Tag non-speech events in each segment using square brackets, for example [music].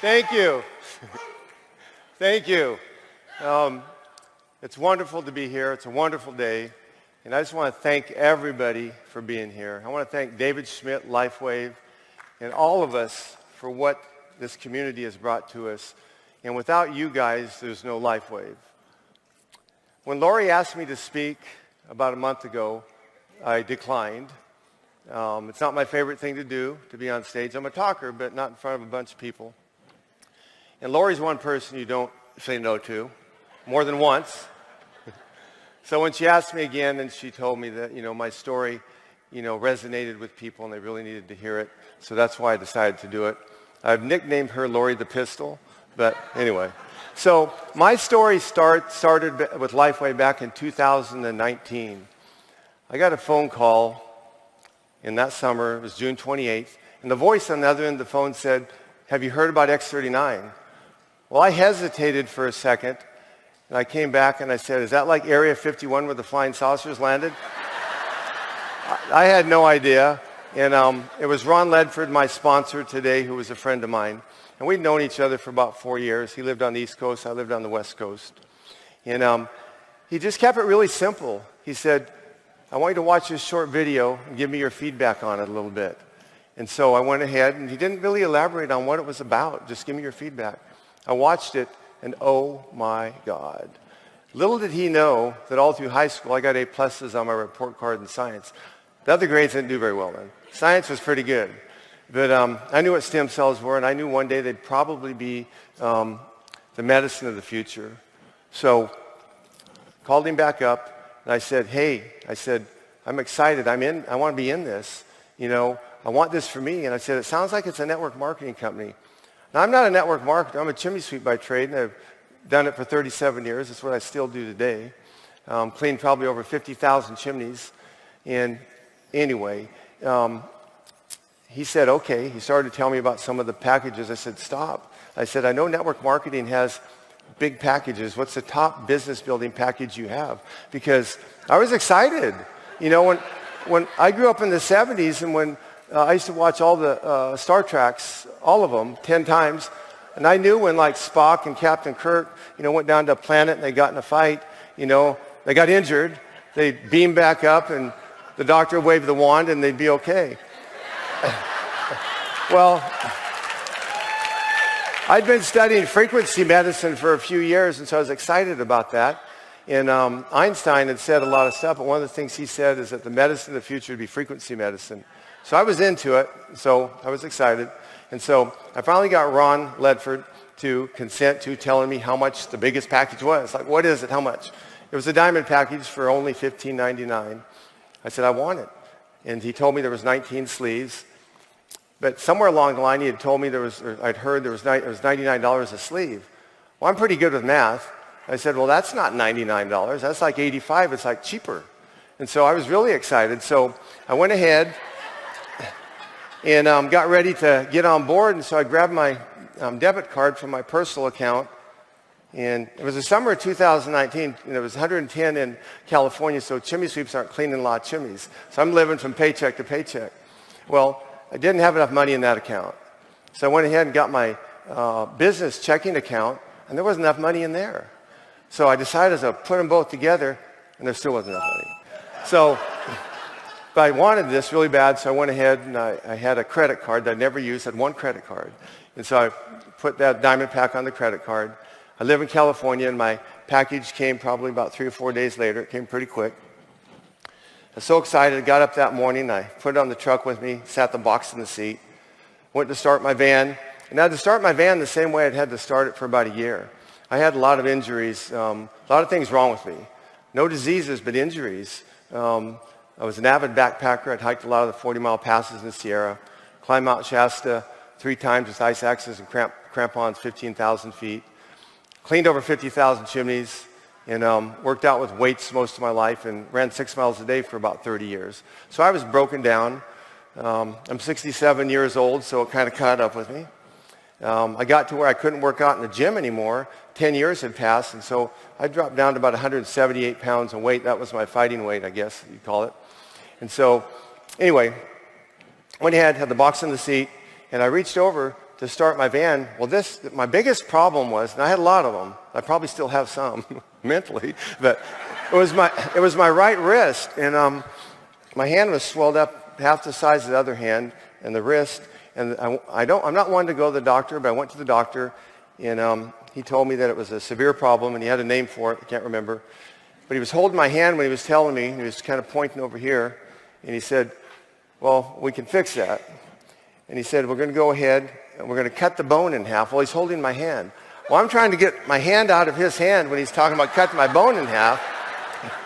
Thank you. [laughs] Thank you. Um, it's wonderful to be here. It's a wonderful day. And I just want to thank everybody for being here. I want to thank David Schmidt, LifeWave, and all of us for what this community has brought to us. And without you guys, there's no LifeWave. When Lori asked me to speak about a month ago, I declined. Um, it's not my favorite thing to do, to be on stage. I'm a talker, but not in front of a bunch of people. And Lori's one person you don't say no to, more than once. so when she asked me again and she told me that, you know, my story, you know, resonated with people and they really needed to hear it. So that's why I decided to do it. I've nicknamed her Lori the Pistol, but anyway. So my story start, started with LifeWave back in 2019. I got a phone call in that summer. It was June 28th. And the voice on the other end of the phone said, have you heard about X39? Well, I hesitated for a second. And I came back and I said, is that like Area 51 where the flying saucers landed? [laughs] I had no idea. And um, it was Ron Ledford, my sponsor today, who was a friend of mine. And we'd known each other for about four years. He lived on the East Coast. I lived on the West Coast. And um, he just kept it really simple. He said, I want you to watch this short video and give me your feedback on it a little bit. And so I went ahead, and he didn't really elaborate on what it was about. Just give me your feedback. I watched it, and oh my God. Little did he know that all through high school, I got A pluses on my report card in science. The other grades didn't do very well then. Science was pretty good. But um, I knew what stem cells were, and I knew one day they'd probably be um, the medicine of the future. So called him back up, and I said, hey, I said, I'm excited. I'm in. I want to be in this. You know, I want this for me. And I said, it sounds like it's a network marketing company. Now, I'm not a network marketer. I'm a chimney sweep by trade, and I've done it for 37 years. That's what I still do today. Um, cleaned probably over 50,000 chimneys. And anyway, um, he said, okay. He started to tell me about some of the packages. I said, stop. I said, I know network marketing has big packages. What's the top business building package you have? Because I was excited. You know, when, when I grew up in the 70s and when uh, I used to watch all the uh, Star Treks, all of them, 10 times. And I knew when like Spock and Captain Kirk, you know, went down to a planet and they got in a fight, you know, they got injured. They'd beam back up and the doctor waved the wand and they'd be okay. [laughs] well, I'd been studying frequency medicine for a few years, and so I was excited about that. And um, Einstein had said a lot of stuff, but one of the things he said is that the medicine of the future would be frequency medicine. So I was into it, so I was excited. And so I finally got Ron Ledford to consent to telling me how much the biggest package was. Like, what is it? How much? It was a diamond package for only $15.99. I said, I want it. And he told me there was 19 sleeves. But somewhere along the line, he had told me there was, I'd heard there was, it was $99 a sleeve. Well, I'm pretty good with math. I said, well, that's not $99. That's like 85. It's like cheaper. And so I was really excited. So I went ahead and um, got ready to get on board. And so I grabbed my um, debit card from my personal account. And it was the summer of 2019, and it was 110 in California, so chimney sweeps aren't cleaning a lot of chimneys. So I'm living from paycheck to paycheck. Well, I didn't have enough money in that account. So I went ahead and got my uh, business checking account, and there wasn't enough money in there. So I decided to put them both together, and there still wasn't enough money. So but I wanted this really bad, so I went ahead and I, I had a credit card that I never used, I had one credit card. And so I put that diamond pack on the credit card. I live in California, and my package came probably about three or four days later. It came pretty quick. I was so excited. I got up that morning. I put it on the truck with me, sat the box in the seat, went to start my van. And I had to start my van the same way I'd had to start it for about a year. I had a lot of injuries, um, a lot of things wrong with me. No diseases, but injuries. Um, I was an avid backpacker. I'd hiked a lot of the 40-mile passes in the Sierra, climbed Mount Shasta three times with ice axes and cramp, crampons 15,000 feet, cleaned over 50,000 chimneys, and um, worked out with weights most of my life and ran six miles a day for about 30 years. So I was broken down. Um, I'm 67 years old, so it kind of caught up with me. Um, I got to where I couldn't work out in the gym anymore. 10 years had passed, and so I dropped down to about 178 pounds in weight. That was my fighting weight, I guess you'd call it. And so, anyway, went ahead, had the box in the seat, and I reached over to start my van. Well, this, my biggest problem was, and I had a lot of them. I probably still have some [laughs] mentally, but it was my, it was my right wrist. And um, my hand was swelled up half the size of the other hand and the wrist. And I, I don't, I'm not one to go to the doctor, but I went to the doctor and um, he told me that it was a severe problem and he had a name for it. I can't remember. But he was holding my hand when he was telling me, and he was kind of pointing over here. And he said, well, we can fix that. And he said, we're going to go ahead and we're going to cut the bone in half. Well, he's holding my hand. Well, I'm trying to get my hand out of his hand when he's talking about cutting my bone in half. [laughs]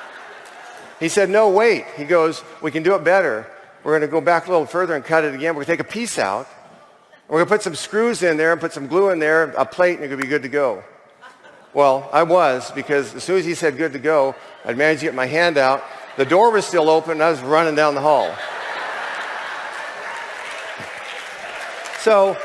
He said, no, wait. He goes, we can do it better. We're going to go back a little further and cut it again. We're going to take a piece out. We're going to put some screws in there and put some glue in there, a plate, and it could be good to go. Well, I was because as soon as he said good to go, I'd managed to get my hand out. The door was still open and I was running down the hall. So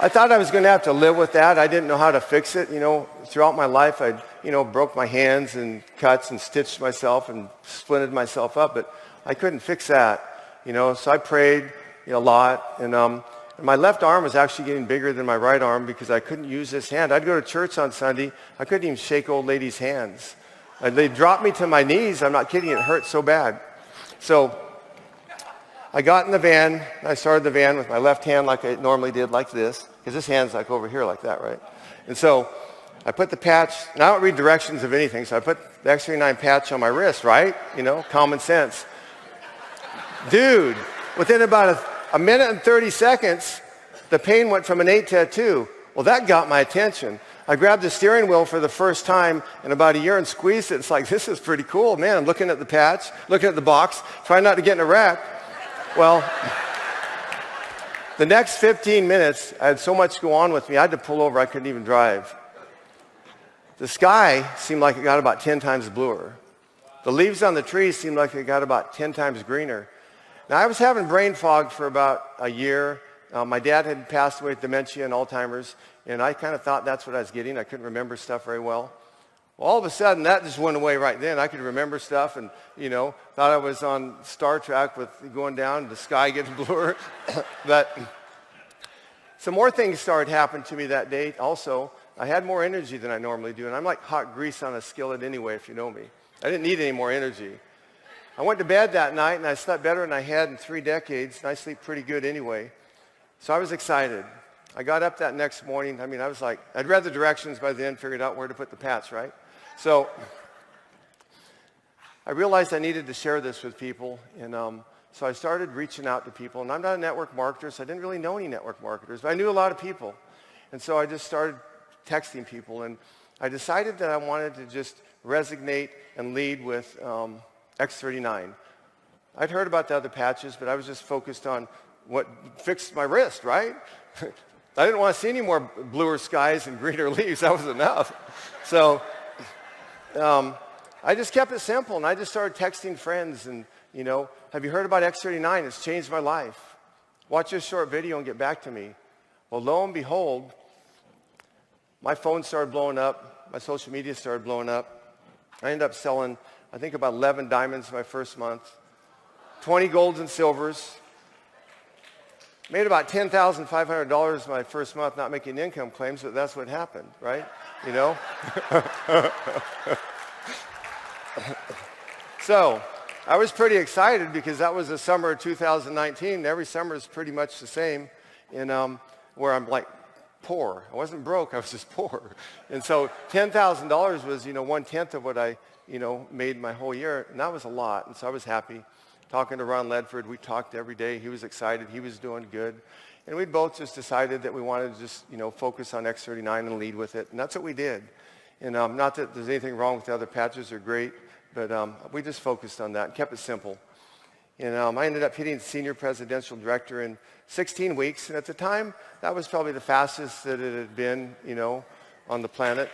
I thought I was going to have to live with that. I didn't know how to fix it. You know, throughout my life, I, you know, broke my hands and cuts and stitched myself and splinted myself up, but I couldn't fix that. You know, so I prayed you know, a lot, and um, and my left arm was actually getting bigger than my right arm because I couldn't use this hand. I'd go to church on Sunday. I couldn't even shake old ladies' hands. They dropped me to my knees. I'm not kidding. It hurt so bad. So I got in the van. I started the van with my left hand like I normally did, like this, because this hand's like over here like that, right? And so I put the patch, and I don't read directions of anything, so I put the X39 patch on my wrist, right? You know, common sense. Dude, within about a a minute and 30 seconds, the pain went from an 8 to a 2. Well, that got my attention. I grabbed the steering wheel for the first time in about a year and squeezed it. It's like, this is pretty cool. Man, I'm looking at the patch, looking at the box, trying not to get in a wreck. Well, [laughs] the next 15 minutes, I had so much go on with me, I had to pull over. I couldn't even drive. The sky seemed like it got about 10 times bluer. The leaves on the trees seemed like they got about 10 times greener. Now, I was having brain fog for about a year. Uh, my dad had passed away with dementia and Alzheimer's, and I kind of thought that's what I was getting. I couldn't remember stuff very well. well. All of a sudden, that just went away right then. I could remember stuff and, you know, thought I was on Star Trek with going down, the sky getting [laughs] bluer. but some more things started happening to me that day also. I had more energy than I normally do, and I'm like hot grease on a skillet anyway, if you know me. I didn't need any more energy. I went to bed that night and I slept better than I had in three decades, and I sleep pretty good anyway. So I was excited. I got up that next morning. I mean, I was like, I'd read the directions by then, figured out where to put the patch, right? So I realized I needed to share this with people, and um, so I started reaching out to people. And I'm not a network marketer, so I didn't really know any network marketers, but I knew a lot of people. And so I just started texting people, and I decided that I wanted to just resonate and lead with um, X39. I'd heard about the other patches, but I was just focused on what fixed my wrist, right? [laughs] I didn't want to see any more bluer skies and greener [laughs] leaves. That was enough. So um, I just kept it simple, and I just started texting friends and, you know, have you heard about X39? It's changed my life. Watch this short video and get back to me. Well, lo and behold, my phone started blowing up. My social media started blowing up. I ended up selling I think about 11 diamonds my first month, 20 golds and silvers. Made about $10,500 my first month not making income claims, but that's what happened, right? You know? [laughs] so I was pretty excited because that was the summer of 2019. Every summer is pretty much the same in um, where I'm like poor. I wasn't broke, I was just [laughs] poor. And so $10,000 was, you know, one-tenth of what I you know, made my whole year, and that was a lot. And so I was happy. Talking to Ron Ledford, we talked every day. He was excited. He was doing good. And we both just decided that we wanted to just, you know, focus on X39 and lead with it. And that's what we did. And um, not that there's anything wrong with the other patches. They're great. But um, we just focused on that and kept it simple. And um, I ended up hitting senior presidential director in 16 weeks. And at the time, that was probably the fastest that it had been, you know, on the planet.